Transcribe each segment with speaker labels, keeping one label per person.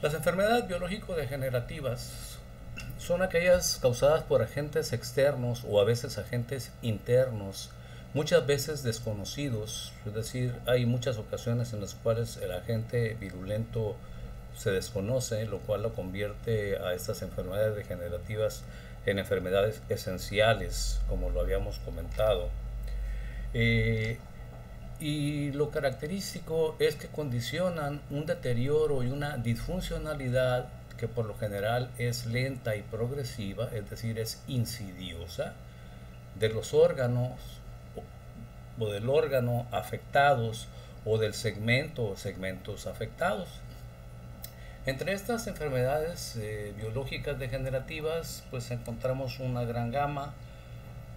Speaker 1: Las enfermedades biológico-degenerativas son aquellas causadas por agentes externos o a veces agentes internos, muchas veces desconocidos, es decir, hay muchas ocasiones en las cuales el agente virulento se desconoce, lo cual lo convierte a estas enfermedades degenerativas en enfermedades esenciales, como lo habíamos comentado. Eh, y lo característico es que condicionan un deterioro y una disfuncionalidad que por lo general es lenta y progresiva, es decir, es insidiosa, de los órganos o del órgano afectados o del segmento o segmentos afectados. Entre estas enfermedades eh, biológicas degenerativas, pues encontramos una gran gama.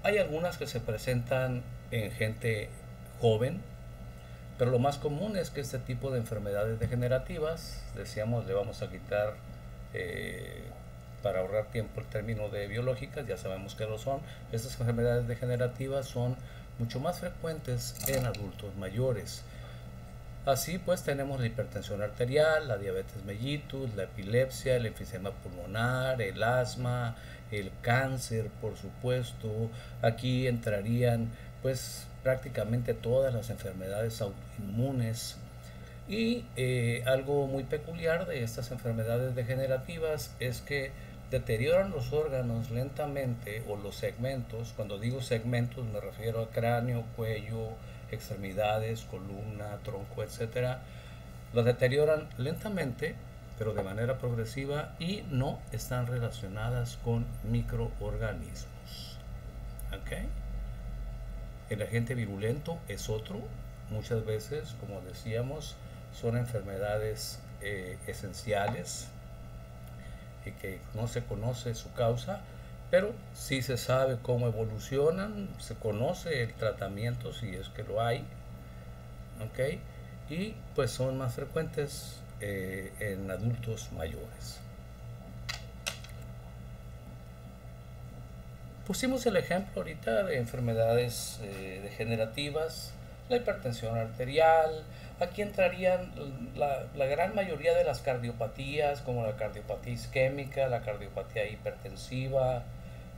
Speaker 1: Hay algunas que se presentan en gente joven, pero lo más común es que este tipo de enfermedades degenerativas, decíamos, le vamos a quitar eh, para ahorrar tiempo el término de biológicas, ya sabemos que lo son. Estas enfermedades degenerativas son mucho más frecuentes en adultos mayores. Así pues tenemos la hipertensión arterial, la diabetes mellitus, la epilepsia, el enfisema pulmonar, el asma, el cáncer, por supuesto. Aquí entrarían pues prácticamente todas las enfermedades autoinmunes. Y eh, algo muy peculiar de estas enfermedades degenerativas es que deterioran los órganos lentamente o los segmentos. Cuando digo segmentos me refiero a cráneo, cuello, extremidades, columna, tronco, etc. Los deterioran lentamente, pero de manera progresiva y no están relacionadas con microorganismos. ¿Okay? El agente virulento es otro. Muchas veces, como decíamos, son enfermedades eh, esenciales y que no se conoce su causa, pero sí se sabe cómo evolucionan, se conoce el tratamiento si es que lo hay, ¿ok? Y pues son más frecuentes eh, en adultos mayores. Pusimos el ejemplo ahorita de enfermedades eh, degenerativas, la hipertensión arterial, aquí entrarían la, la, gran mayoría de las cardiopatías, como la cardiopatía isquémica, la cardiopatía hipertensiva,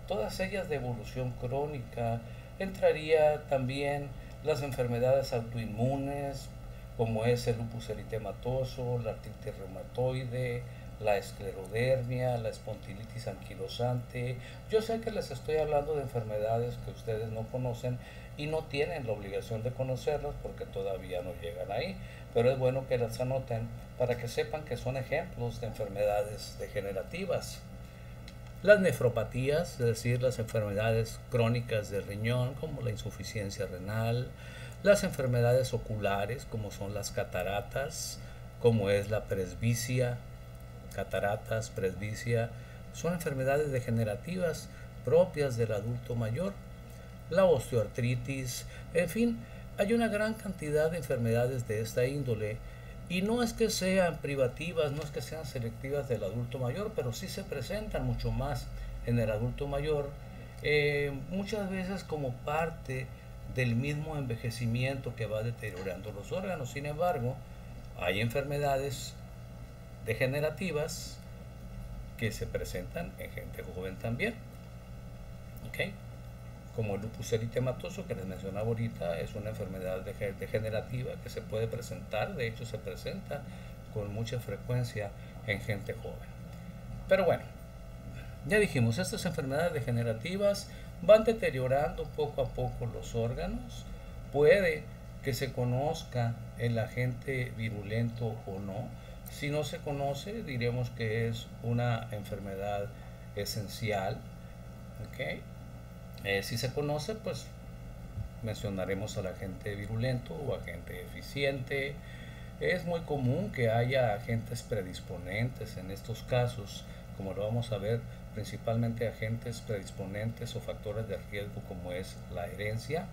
Speaker 1: todas ellas de evolución crónica. Entraría también las enfermedades autoinmunes, como es el lupus eritematoso, la artritis reumatoide, la esclerodermia, la espondilitis anquilosante. Yo sé que les estoy hablando de enfermedades que ustedes no conocen y no tienen la obligación de conocerlas porque todavía no llegan ahí, pero es bueno que las anoten para que sepan que son ejemplos de enfermedades degenerativas. Las nefropatías, es decir, las enfermedades crónicas del riñón, como la insuficiencia renal, las enfermedades oculares, como son las cataratas, como es la presbicia, cataratas, presbicia, son enfermedades degenerativas propias del adulto mayor, la osteoartritis, en fin, hay una gran cantidad de enfermedades de esta índole y no es que sean privativas, no es que sean selectivas del adulto mayor, pero sí se presentan mucho más en el adulto mayor, eh, muchas veces como parte del mismo envejecimiento que va deteriorando los órganos. Sin embargo, hay enfermedades degenerativas que se presentan en gente joven también. ¿Okay? Como el lupus eritematoso que les mencionaba ahorita, es una enfermedad degenerativa que se puede presentar, de hecho se presenta con mucha frecuencia en gente joven. Pero bueno, ya dijimos, estas enfermedades degenerativas van deteriorando poco a poco los órganos. Puede que se conozca el agente virulento o no, si no se conoce, diremos que es una enfermedad esencial. Eh, si se conoce, pues mencionaremos al agente virulento o agente eficiente. Es muy común que haya agentes predisponentes en estos casos, como lo vamos a ver, principalmente agentes predisponentes o factores de riesgo como es la herencia.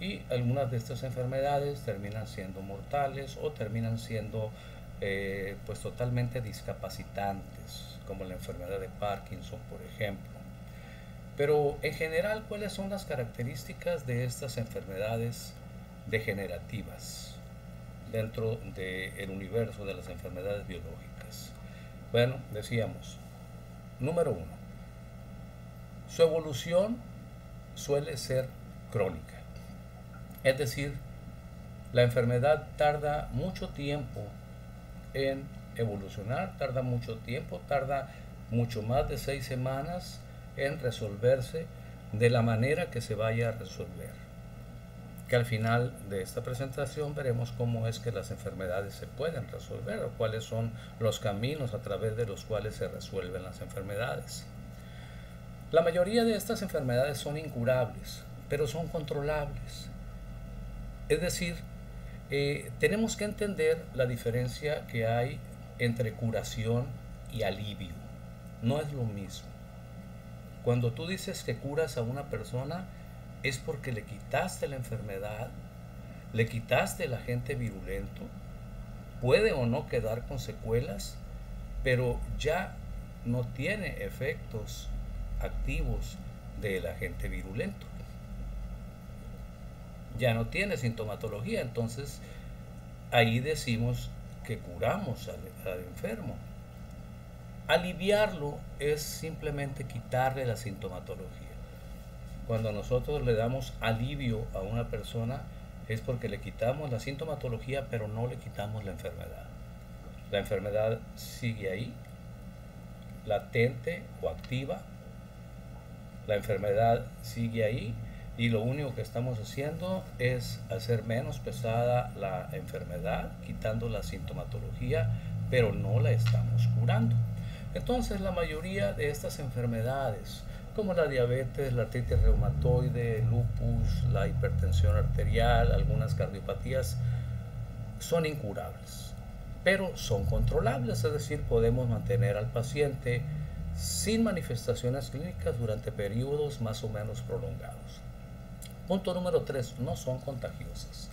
Speaker 1: Y algunas de estas enfermedades terminan siendo mortales o terminan siendo eh, pues totalmente discapacitantes, como la enfermedad de Parkinson, por ejemplo. Pero en general, ¿cuáles son las características de estas enfermedades degenerativas dentro del universo de las enfermedades biológicas? Bueno, decíamos, número uno, su evolución suele ser crónica. Es decir, la enfermedad tarda mucho tiempo en evolucionar, tarda mucho tiempo, tarda mucho más de seis semanas en resolverse de la manera que se vaya a resolver. Que al final de esta presentación veremos cómo es que las enfermedades se pueden resolver o cuáles son los caminos a través de los cuales se resuelven las enfermedades. La mayoría de estas enfermedades son incurables, pero son controlables. Es decir, eh, tenemos que entender la diferencia que hay entre curación y alivio. No es lo mismo. Cuando tú dices que curas a una persona es porque le quitaste la enfermedad, le quitaste el agente virulento, puede o no quedar con secuelas, pero ya no tiene efectos activos del agente virulento. Ya no tiene sintomatología, entonces ahí decimos que curamos al, enfermo. Aliviarlo es simplemente quitarle la sintomatología. Cuando nosotros le damos alivio a una persona es porque le quitamos la sintomatología, pero no le quitamos la enfermedad. La enfermedad sigue ahí, latente o activa, la enfermedad sigue ahí y lo único que estamos haciendo es hacer menos pesada la enfermedad, quitando la sintomatología, pero no la estamos curando. Entonces la mayoría de estas enfermedades, como la diabetes, la artritis reumatoide, el lupus, la hipertensión arterial, algunas cardiopatías, son incurables, pero son controlables, es decir, podemos mantener al paciente sin manifestaciones clínicas durante periodos más o menos prolongados. Punto número 3. No son contagiosas.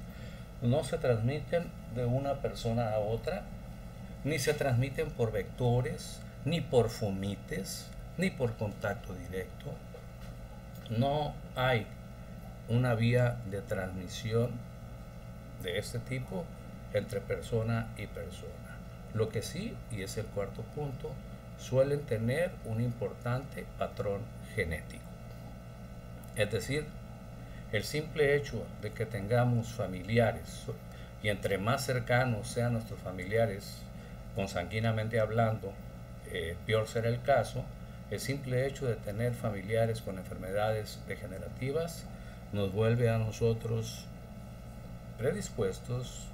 Speaker 1: No se transmiten de una persona a otra, ni se transmiten por vectores, ni por fumites, ni por contacto directo. No hay una vía de transmisión de este tipo entre persona y persona. Lo que sí, y es el cuarto punto, suelen tener un importante patrón genético. Es decir, el simple hecho de que tengamos familiares y entre más cercanos sean nuestros familiares, consanguinamente hablando, eh, peor será el caso, el simple hecho de tener familiares con enfermedades degenerativas nos vuelve a nosotros predispuestos,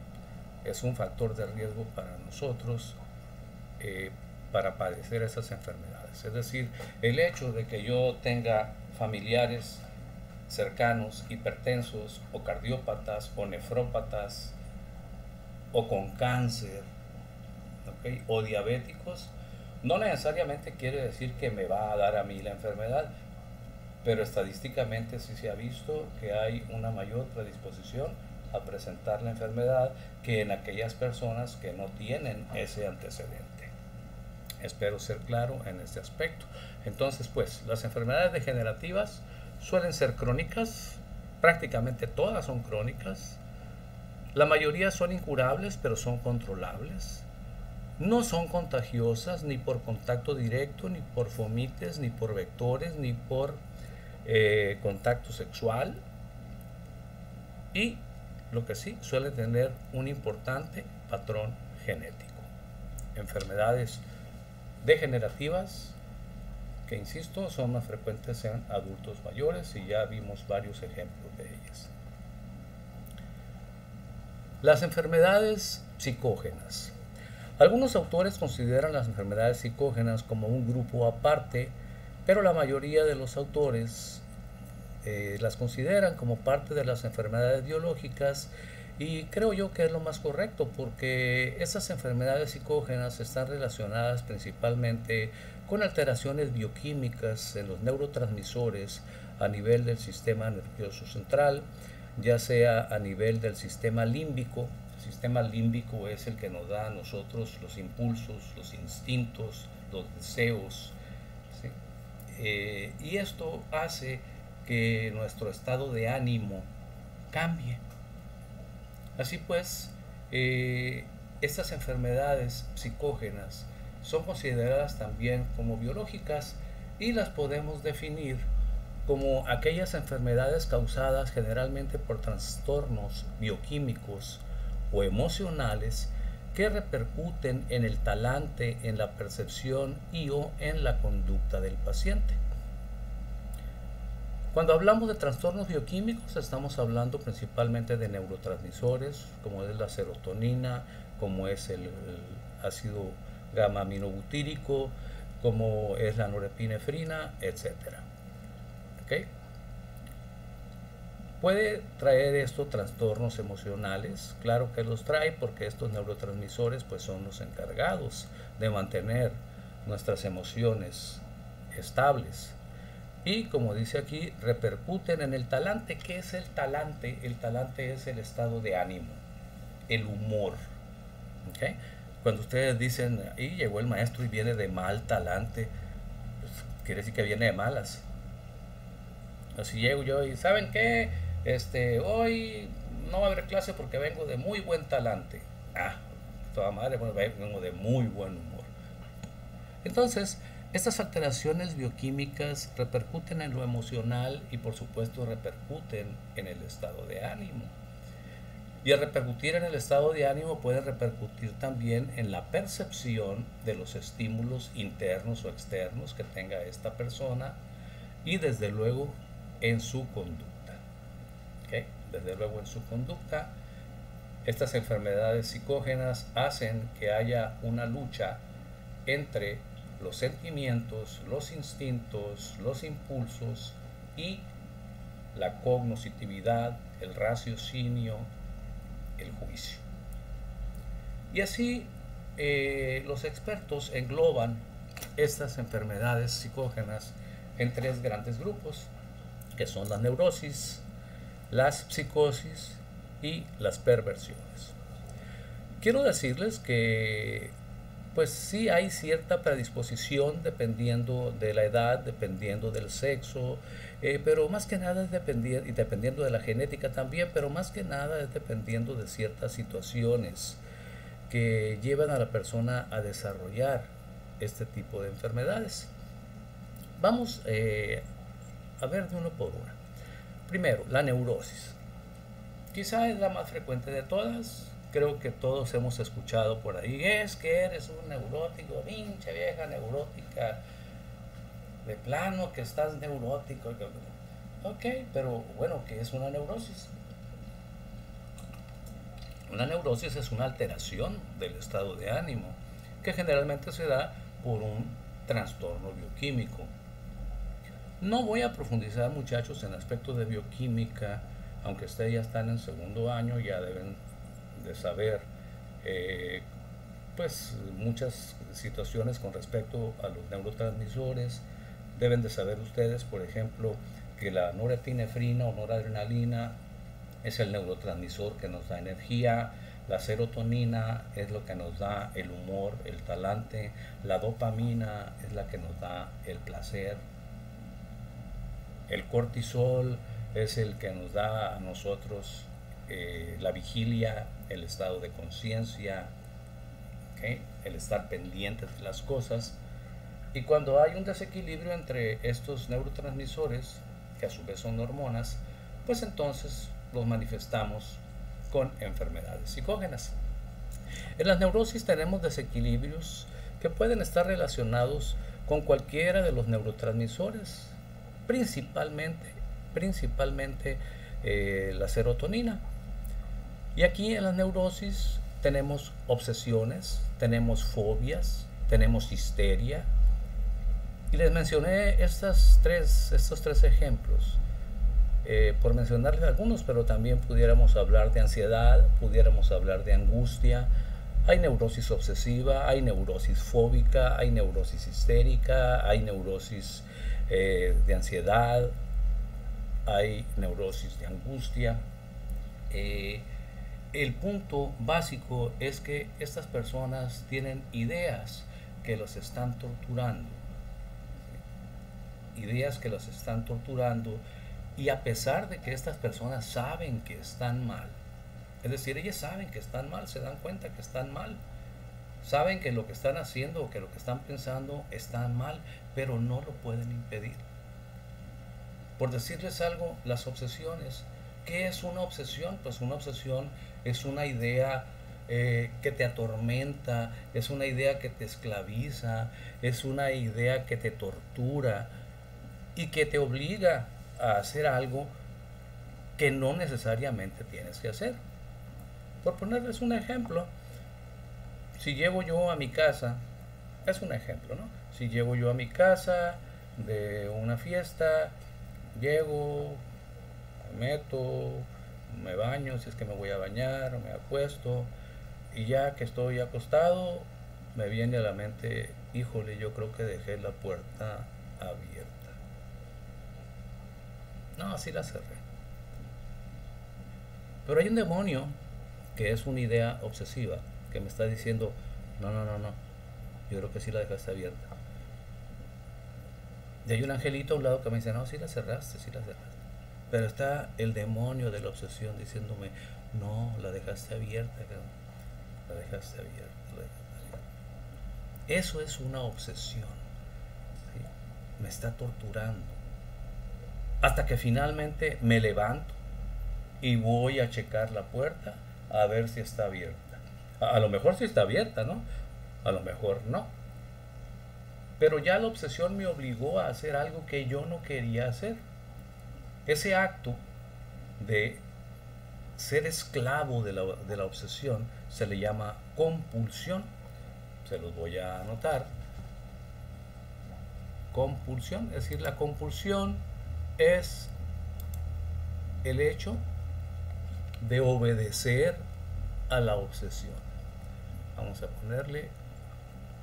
Speaker 1: es un factor de riesgo para nosotros eh, para padecer esas enfermedades. Es decir, el hecho de que yo tenga familiares cercanos, hipertensos o cardiópatas o nefrópatas o con cáncer o diabéticos, no necesariamente quiere decir que me va a dar a mí la enfermedad, pero estadísticamente sí se ha visto que hay una mayor predisposición a presentar la enfermedad que en aquellas personas que no tienen ese antecedente. Espero ser claro en este aspecto. Entonces, pues, las enfermedades degenerativas suelen ser crónicas, prácticamente todas son crónicas. La mayoría son incurables, pero son controlables. No son contagiosas ni por contacto directo, ni por fomites, ni por vectores, ni por eh, contacto sexual. Y lo que sí, suele tener un importante patrón genético. Enfermedades degenerativas que, insisto, son más frecuentes en adultos mayores y ya vimos varios ejemplos de ellas. Las enfermedades psicógenas. Algunos autores consideran las enfermedades psicógenas como un grupo aparte, pero la mayoría de los autores eh, las consideran como parte de las enfermedades biológicas y creo yo que es lo más correcto porque esas enfermedades psicógenas están relacionadas principalmente con alteraciones bioquímicas en los neurotransmisores a nivel del sistema nervioso central, ya sea a nivel del sistema límbico. El sistema límbico es el que nos da a nosotros los impulsos, los instintos, los deseos. Eh, y esto hace que nuestro estado de ánimo cambie Así pues, eh, estas enfermedades psicógenas son consideradas también como biológicas y las podemos definir como aquellas enfermedades causadas generalmente por trastornos bioquímicos o emocionales que repercuten en el talante, en la percepción y o en la conducta del paciente. Cuando hablamos de trastornos bioquímicos estamos hablando principalmente de neurotransmisores como es la serotonina, como es el, ácido gamma aminobutírico, como es la norepinefrina, etc. ¿Puede traer esto trastornos emocionales? Claro que los trae porque estos neurotransmisores pues son los encargados de mantener nuestras emociones estables. Y como dice aquí, repercuten en el talante. ¿Qué es el talante? El talante es el estado de ánimo, el humor. Cuando ustedes dicen, y llegó el maestro y viene de mal talante, pues, quiere decir que viene de malas. Así llego yo y ¿saben qué? Este, hoy no va a haber clase porque vengo de muy buen talante. Ah, toda madre, bueno, vengo de muy buen humor. Entonces, estas alteraciones bioquímicas repercuten en lo emocional y por supuesto repercuten en el estado de ánimo. Y al repercutir en el estado de ánimo puede repercutir también en la percepción de los estímulos internos o externos que tenga esta persona y desde luego en su conducta. Desde luego en su conducta, estas enfermedades psicógenas hacen que haya una lucha entre los sentimientos, los instintos, los impulsos y la cognoscitividad, el raciocinio, el juicio. Y así eh, los expertos engloban estas enfermedades psicógenas en tres grandes grupos que son las neurosis, las psicosis y las perversiones. Quiero decirles que pues sí hay cierta predisposición dependiendo de la edad, dependiendo del sexo, eh, pero más que nada es dependiendo, y dependiendo de la genética también, pero más que nada es dependiendo de ciertas situaciones que llevan a la persona a desarrollar este tipo de enfermedades. Vamos eh, a ver de uno por uno. Primero, la neurosis. Quizá es la más frecuente de todas. Creo que todos hemos escuchado por ahí. Es que eres un neurótico, pinche vieja neurótica. De plano que estás neurótico. Ok, pero bueno, ¿qué es una neurosis? Una neurosis es una alteración del estado de ánimo que generalmente se da por un trastorno bioquímico no voy a profundizar muchachos en aspectos de bioquímica, aunque ustedes ya están en segundo año, ya deben de saber eh, pues muchas situaciones con respecto a los neurotransmisores. Deben de saber ustedes, por ejemplo, que la norepinefrina o noradrenalina es el neurotransmisor que nos da energía, la serotonina es lo que nos da el humor, el talante, la dopamina es la que nos da el placer, el cortisol es el que nos da a nosotros eh, la vigilia, el estado de conciencia, el estar pendientes de las cosas. Y cuando hay un desequilibrio entre estos neurotransmisores, que a su vez son hormonas, pues entonces los manifestamos con enfermedades psicógenas. En las neurosis tenemos desequilibrios que pueden estar relacionados con cualquiera de los neurotransmisores, principalmente, principalmente eh, la serotonina. Y aquí en la neurosis tenemos obsesiones, tenemos fobias, tenemos histeria. Y les mencioné estas tres, estos tres ejemplos, eh, por mencionarles algunos, pero también pudiéramos hablar de ansiedad, pudiéramos hablar de angustia. Hay neurosis obsesiva, hay neurosis fóbica, hay neurosis histérica, hay neurosis eh, de ansiedad, hay neurosis de angustia. Eh, el punto básico es que estas personas tienen ideas que los están torturando. Ideas que los están torturando y a pesar de que estas personas saben que están mal, es decir, ellas saben que están mal, se dan cuenta que están mal, saben que lo que están haciendo o que lo que están pensando está mal, pero no lo pueden impedir. Por decirles algo, las obsesiones. ¿Qué es una obsesión? Pues una obsesión es una idea eh, que te atormenta, es una idea que te esclaviza, es una idea que te tortura y que te obliga a hacer algo que no necesariamente tienes que hacer. Por ponerles un ejemplo, si llevo yo a mi casa, es un ejemplo, ¿no? Si llevo yo a mi casa de una fiesta, llego, me meto, me baño, si es que me voy a bañar, me acuesto, y ya que estoy acostado, me viene a la mente, híjole, yo creo que dejé la puerta abierta. No, así la cerré. Pero hay un demonio que es una idea obsesiva que me está diciendo, no, no, no, no, yo creo que sí la dejaste abierta. Y hay un angelito a un lado que me dice, no, sí la cerraste, sí la cerraste. Pero está el demonio de la obsesión diciéndome, no, la dejaste abierta la dejaste abierta. Eso es una obsesión. Me está torturando. Hasta que finalmente me levanto y voy a checar la puerta a ver si está abierta. A, a lo mejor sí está abierta, ¿no? A lo mejor no. Pero ya la obsesión me obligó a hacer algo que yo no quería hacer. Ese acto de ser esclavo de la, de la obsesión se le llama compulsión. Se los voy a anotar. Compulsión, es decir, la compulsión es el hecho de obedecer a la obsesión. Vamos a ponerle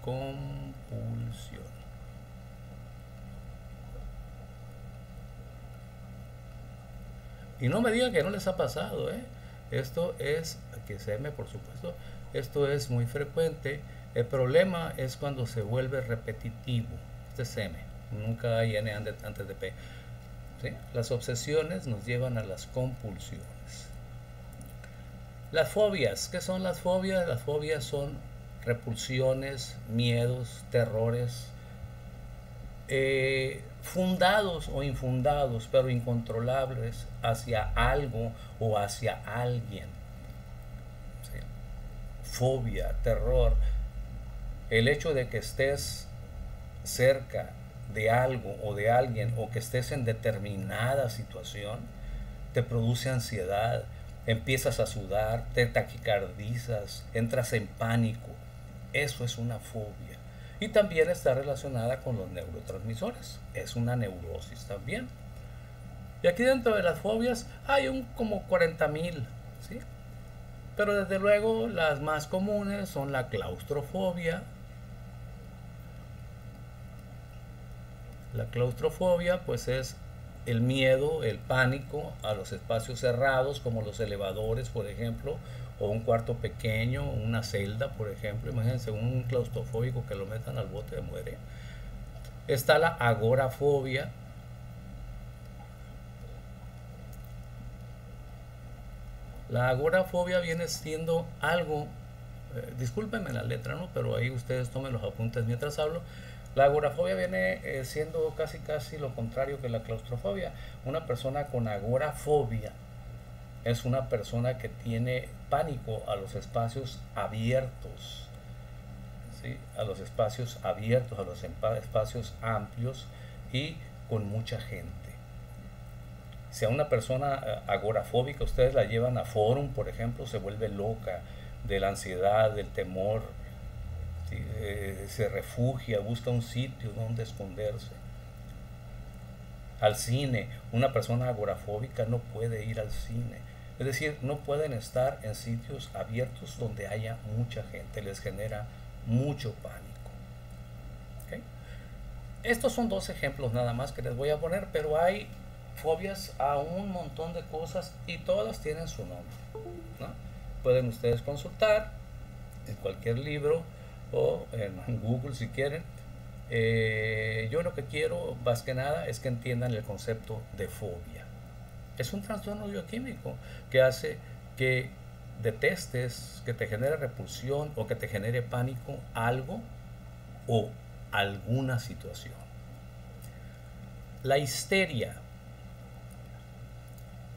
Speaker 1: compulsión. Y no me digan que no les ha pasado, ¿eh? Esto es, que se me por supuesto, esto es muy frecuente. El problema es cuando se vuelve repetitivo. Este es M, nunca hay N antes de P. Las obsesiones nos llevan a las compulsiones. Las fobias, ¿qué son las fobias? Las fobias son repulsiones, miedos, terrores, eh, fundados o infundados, pero incontrolables hacia algo o hacia alguien. Fobia, terror. El hecho de que estés cerca de algo o de alguien o que estés en determinada situación te produce ansiedad, empiezas a sudar, te taquicardizas, entras en pánico. Eso es una fobia. Y también está relacionada con los neurotransmisores. Es una neurosis también. Y aquí dentro de las fobias hay un como 40 mil. ¿sí? Pero desde luego las más comunes son la claustrofobia. La claustrofobia pues es el miedo, el pánico a los espacios cerrados como los elevadores, por ejemplo, o un cuarto pequeño, una celda, por ejemplo. Imagínense un claustrofóbico que lo metan al bote de muere. Está la agorafobia. La agorafobia viene siendo algo, eh, discúlpenme la letra, ¿no? Pero ahí ustedes tomen los apuntes mientras hablo. La agorafobia viene eh, siendo casi casi lo contrario que la claustrofobia. Una persona con agorafobia es una persona que tiene pánico a los espacios abiertos, a los espacios abiertos, a los espacios amplios y con mucha gente. Si a una persona eh, agorafóbica ustedes la llevan a forum, por ejemplo, se vuelve loca de la ansiedad, del temor, eh, se refugia, busca un sitio donde esconderse. Al cine, una persona agorafóbica no puede ir al cine es decir, no pueden estar en sitios abiertos donde haya mucha gente, les genera mucho pánico. Estos son dos ejemplos nada más que les voy a poner, pero hay fobias a un montón de cosas y todas tienen su nombre. Pueden ustedes consultar en cualquier libro o en Google si quieren. Eh, yo lo que quiero más que nada es que entiendan el concepto de fobia. Es un trastorno bioquímico que hace que detestes, que te genere repulsión o que te genere pánico algo o alguna situación. La histeria.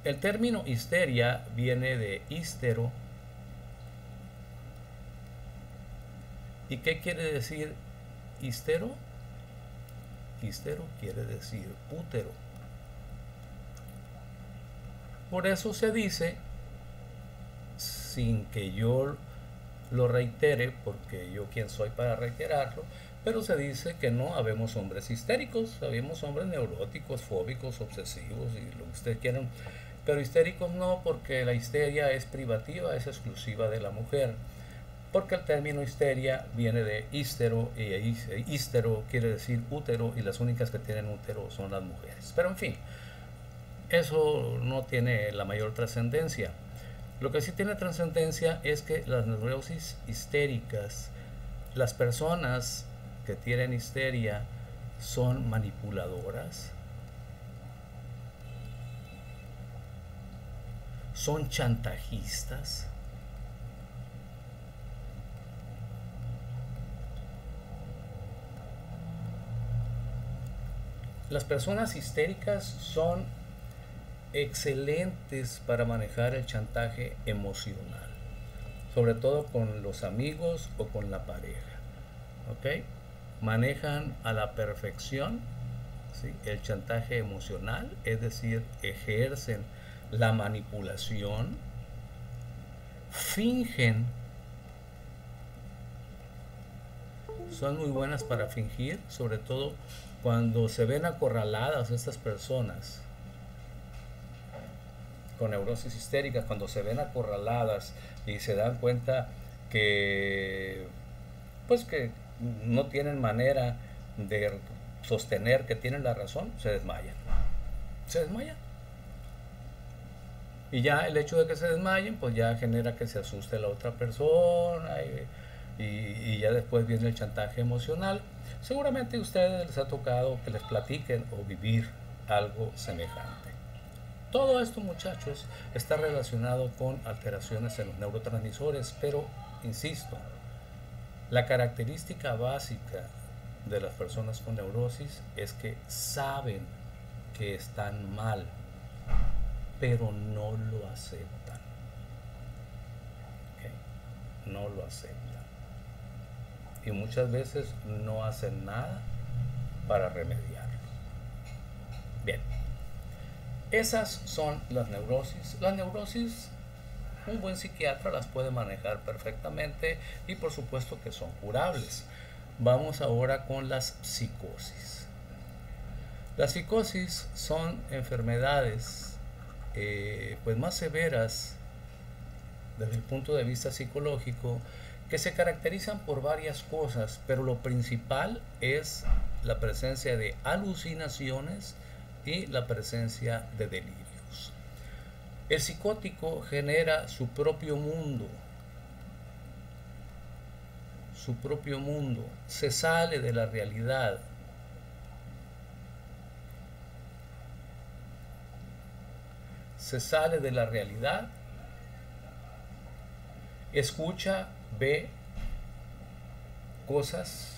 Speaker 1: El término histeria viene de histero. ¿Y qué quiere decir histero? Histero quiere decir útero. Por eso se dice, sin que yo lo reitere, porque yo quién soy para reiterarlo, pero se dice que no habemos hombres histéricos, habemos hombres neuróticos, fóbicos, obsesivos y lo que ustedes quieran, pero histéricos no, porque la histeria es privativa, es exclusiva de la mujer, porque el término histeria viene de hístero y hístero quiere decir útero y las únicas que tienen útero son las mujeres. Pero en fin, eso no tiene la mayor trascendencia. Lo que sí tiene trascendencia es que las neurosis histéricas, las personas que tienen histeria son manipuladoras, son chantajistas, las personas histéricas son excelentes para manejar el chantaje emocional, sobre todo con los amigos o con la pareja. ¿Ok? Manejan a la perfección el chantaje emocional, es decir, ejercen la manipulación, fingen, son muy buenas para fingir, sobre todo cuando se ven acorraladas estas personas con neurosis histéricas, cuando se ven acorraladas y se dan cuenta que, pues que no tienen manera de sostener que tienen la razón, se desmayan. Se desmayan. Y ya el hecho de que se desmayen, pues ya genera que se asuste la otra persona y, y ya después viene el chantaje emocional. Seguramente a ustedes les ha tocado que les platiquen o vivir algo semejante. Todo esto, muchachos, está relacionado con alteraciones en los neurotransmisores, pero, insisto, la característica básica de las personas con neurosis es que saben que están mal, pero no lo aceptan. No lo aceptan. Y muchas veces no hacen nada para remediarlo. Bien. Esas son las neurosis. Las neurosis, un buen psiquiatra las puede manejar perfectamente y por supuesto que son curables. Vamos ahora con las psicosis. Las psicosis son enfermedades eh, pues más severas desde el punto de vista psicológico que se caracterizan por varias cosas, pero lo principal es la presencia de alucinaciones, y la presencia de delirios. El psicótico genera su propio mundo, su propio mundo, se sale de la realidad. Se sale de la realidad, escucha, ve cosas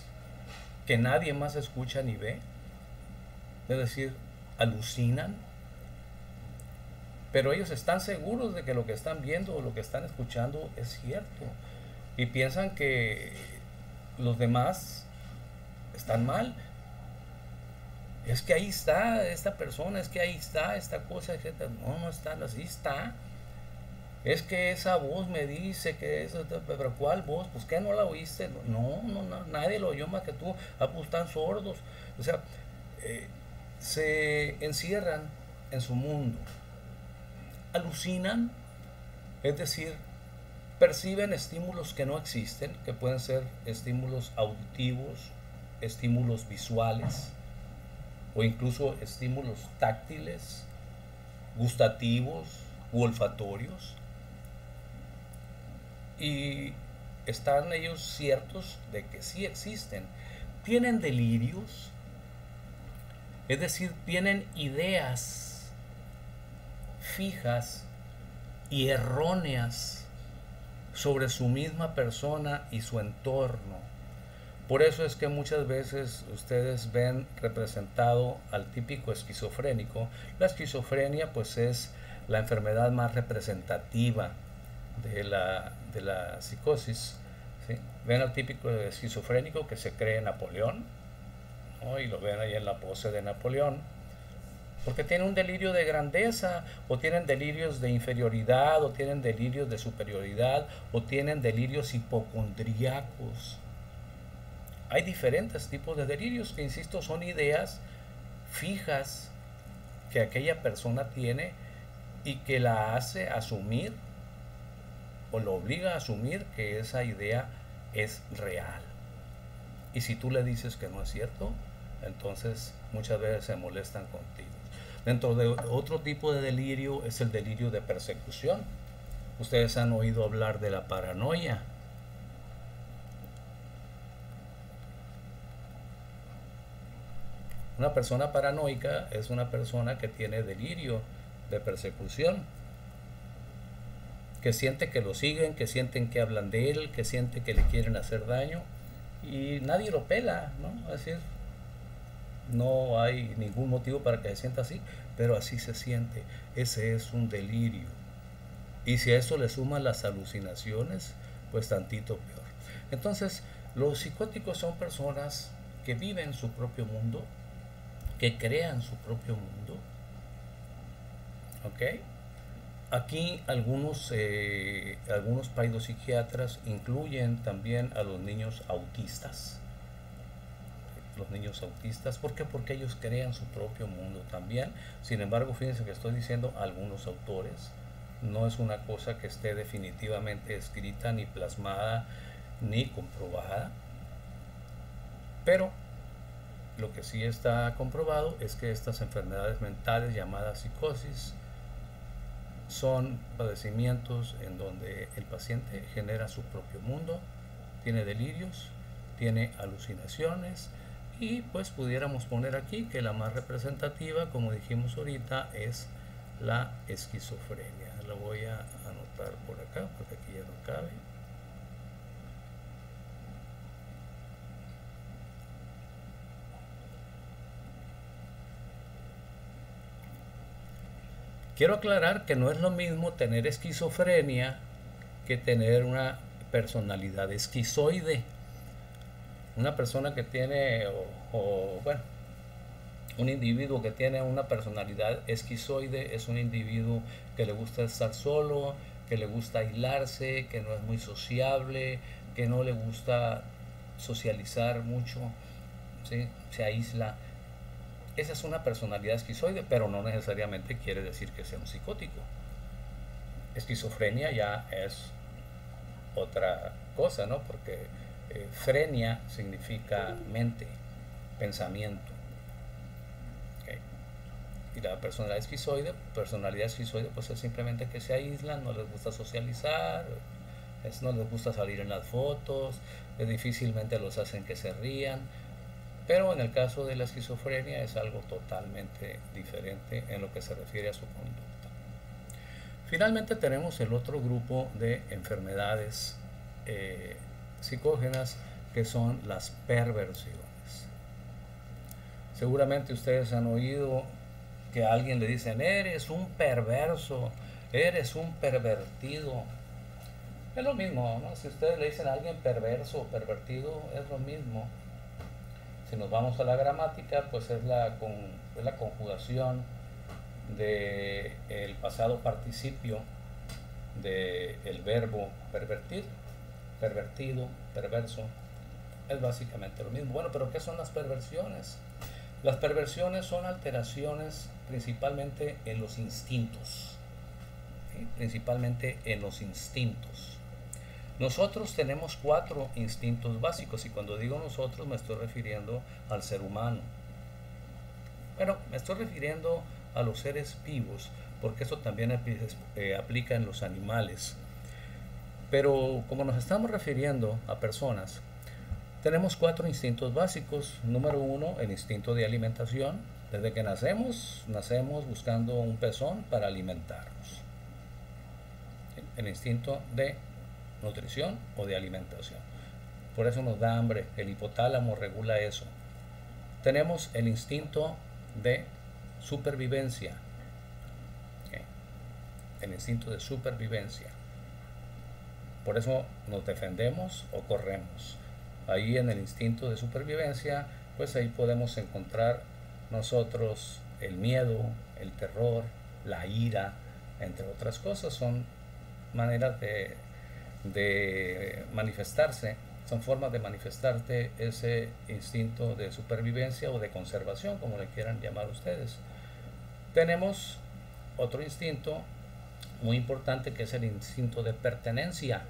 Speaker 1: que nadie más escucha ni ve. Es decir, alucinan, pero ellos están seguros de que lo que están viendo o lo que están escuchando es cierto y piensan que los demás están mal. Es que ahí está esta persona, es que ahí está esta cosa, etc. No, no está, así está. Es que esa voz me dice que eso, pero ¿cuál voz? Pues que no la oíste. No, no, no nadie lo oyó más que tú. Ah, pues están sordos. O sea, eh, se encierran en su mundo, alucinan, es decir, perciben estímulos que no existen, que pueden ser estímulos auditivos, estímulos visuales o incluso estímulos táctiles, gustativos u olfatorios. Y están ellos ciertos de que sí existen. Tienen delirios, es decir, tienen ideas fijas y erróneas sobre su misma persona y su entorno. Por eso es que muchas veces ustedes ven representado al típico esquizofrénico. La esquizofrenia pues es la enfermedad más representativa de la, de la psicosis. Ven al típico esquizofrénico que se cree Napoleón y lo ven ahí en la pose de Napoleón porque tienen un delirio de grandeza, o tienen delirios de inferioridad, o tienen delirios de superioridad, o tienen delirios hipocondríacos. Hay diferentes tipos de delirios que, insisto, son ideas fijas que aquella persona tiene y que la hace asumir o lo obliga a asumir que esa idea es real. Y si tú le dices que no es cierto, entonces muchas veces se molestan contigo. Dentro de otro tipo de delirio es el delirio de persecución. Ustedes han oído hablar de la paranoia. Una persona paranoica es una persona que tiene delirio de persecución, que siente que lo siguen, que sienten que hablan de él, que siente que le quieren hacer daño y nadie lo pela, ¿no? Es decir, no hay ningún motivo para que se sienta así, pero así se siente. Ese es un delirio. Y si a eso le suman las alucinaciones, pues tantito peor. Entonces, los psicóticos son personas que viven su propio mundo, que crean su propio mundo. ¿Ok? Aquí algunos, eh, algunos psiquiatras incluyen también a los niños autistas los niños autistas. ¿Por qué? Porque ellos crean su propio mundo también. Sin embargo, fíjense que estoy diciendo algunos autores. No es una cosa que esté definitivamente escrita, ni plasmada, ni comprobada. Pero lo que sí está comprobado es que estas enfermedades mentales llamadas psicosis son padecimientos en donde el paciente genera su propio mundo, tiene delirios, tiene alucinaciones, y pues pudiéramos poner aquí que la más representativa, como dijimos ahorita, es la esquizofrenia. La voy a anotar por acá porque aquí ya no cabe. Quiero aclarar que no es lo mismo tener esquizofrenia que tener una personalidad esquizoide una persona que tiene, o, bueno, un individuo que tiene una personalidad esquizoide es un individuo que le gusta estar solo, que le gusta aislarse, que no es muy sociable, que no le gusta socializar mucho, se aísla. Esa es una personalidad esquizoide, pero no necesariamente quiere decir que sea un psicótico. Esquizofrenia ya es otra cosa, ¿no? Porque eh, frenia significa mente, pensamiento. Y la personalidad esquizoide, personalidad esquizoide, pues es simplemente que se aíslan, no les gusta socializar, no les gusta salir en las fotos, difícilmente los hacen que se rían. Pero en el caso de la esquizofrenia es algo totalmente diferente en lo que se refiere a su conducta. Finalmente tenemos el otro grupo de enfermedades eh, psicógenas que son las perversiones. Seguramente ustedes han oído que a alguien le dicen, eres un perverso, eres un pervertido. Es lo mismo, ¿no? Si ustedes le dicen a alguien perverso o pervertido, es lo mismo. Si nos vamos a la gramática, pues es la, con, la conjugación del el pasado participio del verbo pervertir pervertido, perverso, es básicamente lo mismo. Bueno, pero ¿qué son las perversiones? Las perversiones son alteraciones principalmente en los instintos, principalmente en los instintos. Nosotros tenemos cuatro instintos básicos y cuando digo nosotros me estoy refiriendo al ser humano. Bueno, me estoy refiriendo a los seres vivos, porque eso también eh, aplica en los animales. Pero como nos estamos refiriendo a personas, tenemos cuatro instintos básicos. Número uno, el instinto de alimentación. Desde que nacemos, nacemos buscando un pezón para alimentarnos. El instinto de nutrición o de alimentación. Por eso nos da hambre. El hipotálamo regula eso. Tenemos el instinto de supervivencia. El instinto de supervivencia. Por eso nos defendemos o corremos. Ahí en el instinto de supervivencia, pues ahí podemos encontrar nosotros el miedo, el terror, la ira, entre otras cosas. Son maneras de, manifestarse, son formas de manifestarte ese instinto de supervivencia o de conservación, como le quieran llamar ustedes. Tenemos otro instinto muy importante que es el instinto de pertenencia.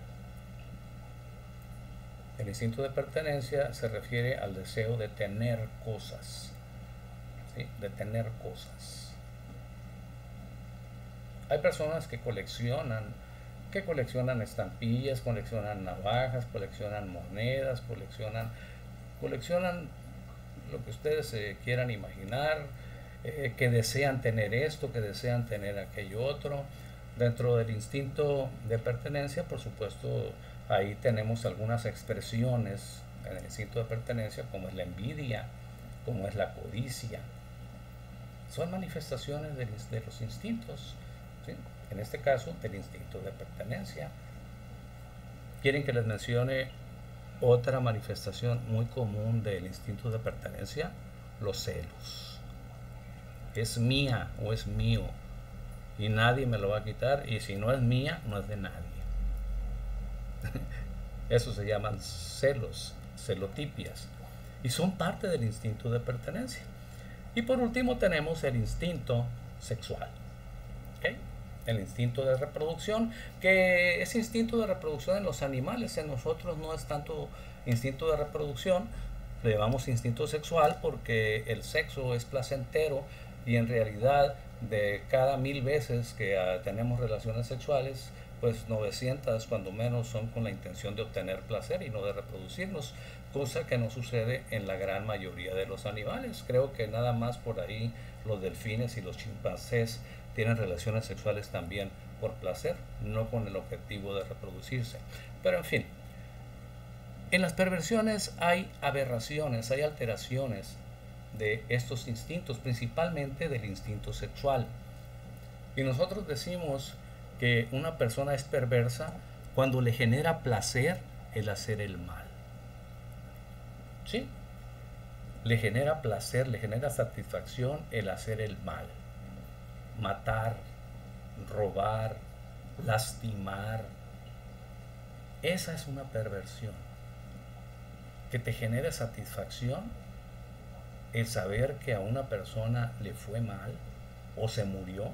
Speaker 1: El instinto de pertenencia se refiere al deseo de tener cosas, de tener cosas. Hay personas que coleccionan, que coleccionan estampillas, coleccionan navajas, coleccionan monedas, coleccionan, coleccionan lo que ustedes eh, quieran imaginar, eh, que desean tener esto, que desean tener aquello otro. Dentro del instinto de pertenencia, por supuesto, ahí tenemos algunas expresiones en el instinto de pertenencia, como es la envidia, como es la codicia. Son manifestaciones de, los instintos, en este caso del instinto de pertenencia. ¿Quieren que les mencione otra manifestación muy común del instinto de pertenencia? Los celos. Es mía o es mío y nadie me lo va a quitar y si no es mía, no es de nadie. Eso se llaman celos, celotipias y son parte del instinto de pertenencia. Y por último tenemos el instinto sexual. El instinto de reproducción, que ese instinto de reproducción en los animales, en nosotros no es tanto instinto de reproducción, le llamamos instinto sexual porque el sexo es placentero y en realidad de cada mil veces que ah, tenemos relaciones sexuales, pues 900 cuando menos son con la intención de obtener placer y no de reproducirnos, cosa que no sucede en la gran mayoría de los animales. Creo que nada más por ahí los delfines y los chimpancés tienen relaciones sexuales también por placer, no con el objetivo de reproducirse. Pero en fin, en las perversiones hay aberraciones, hay alteraciones de estos instintos, principalmente del instinto sexual. Y nosotros decimos que una persona es perversa cuando le genera placer el hacer el mal. ¿Sí? Le genera placer, le genera satisfacción el hacer el mal. Matar, robar, lastimar. Esa es una perversión. Que te genere satisfacción el saber que a una persona le fue mal o se murió,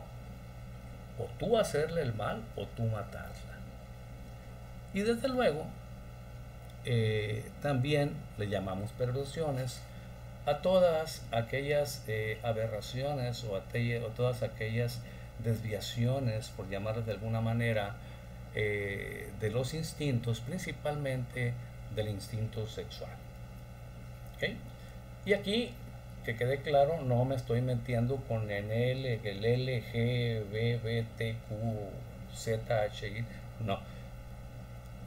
Speaker 1: o tú hacerle el mal o tú matarla. Y desde luego, eh, también le llamamos perversiones a todas aquellas eh, aberraciones o a, todas aquellas desviaciones, por llamarlas de alguna manera, eh, de los instintos, principalmente del instinto sexual. Y aquí que quede claro, no me estoy metiendo con el L, el L, G, B, B, T, Q, Z, H, I, no.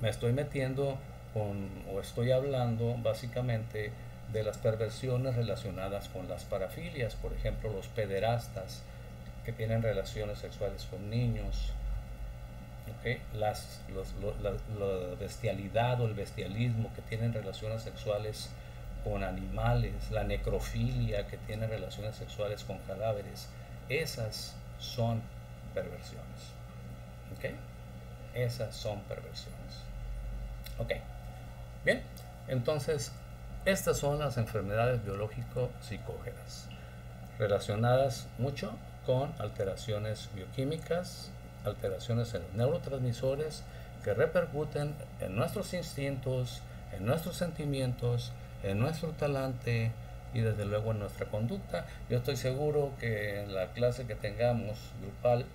Speaker 1: Me estoy metiendo con, o estoy hablando básicamente de las perversiones relacionadas con las parafilias, por ejemplo, los pederastas que tienen relaciones sexuales con niños, ¿okay? las, la, la bestialidad o el bestialismo que tienen relaciones sexuales con animales, la necrofilia que tiene relaciones sexuales con cadáveres, esas son perversiones. ¿Ok? Esas son perversiones. Ok. Bien, entonces estas son las enfermedades biológico-psicógenas relacionadas mucho con alteraciones bioquímicas, alteraciones en los neurotransmisores que repercuten en nuestros instintos, en nuestros sentimientos, en nuestro talante y desde luego en nuestra conducta. Yo estoy seguro que en la clase que tengamos grupal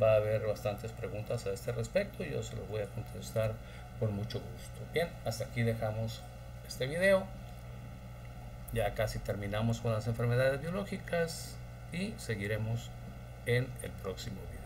Speaker 1: va a haber bastantes preguntas a este respecto y yo se los voy a contestar con mucho gusto. Bien, hasta aquí dejamos este video. Ya casi terminamos con las enfermedades biológicas y seguiremos en el próximo video.